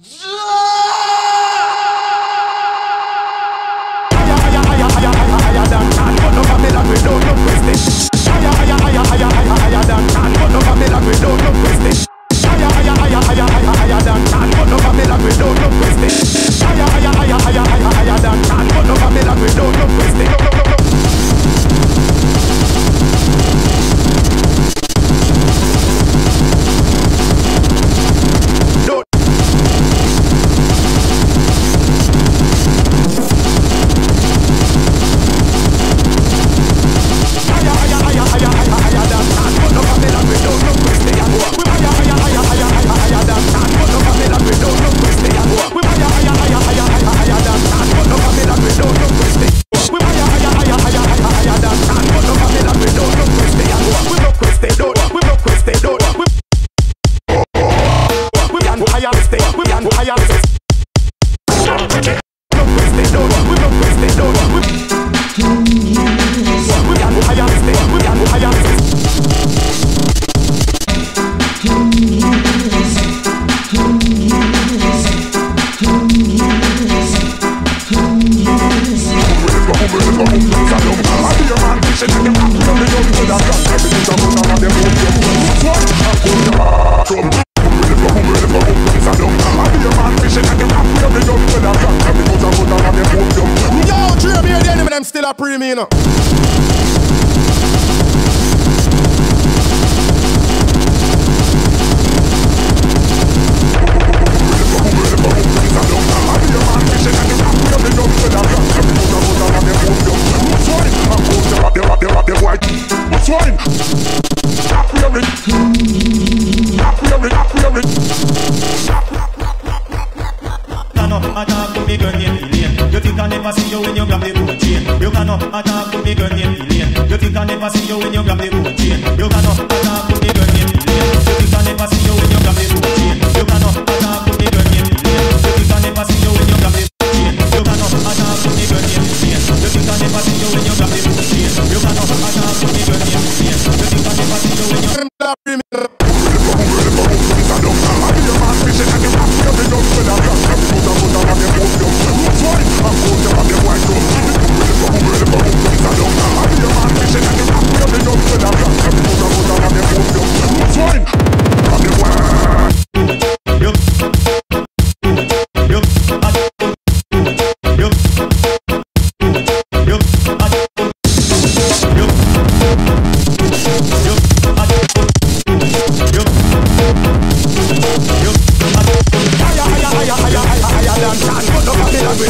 Z She? I coulda Dream the enemy, them still a pre. a talk to me girl named Elaine. You think I never see you when you grab the road chain. You cannot a talk to me girl named Elaine. You think I never see you when you grab the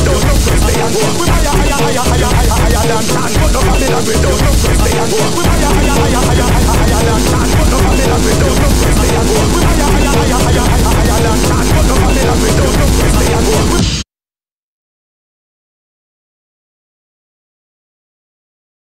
don't look where they are going. We higher, higher, higher, higher, higher, higher than that. But no Babylon, we don't look where they are going. We higher, higher, higher, higher.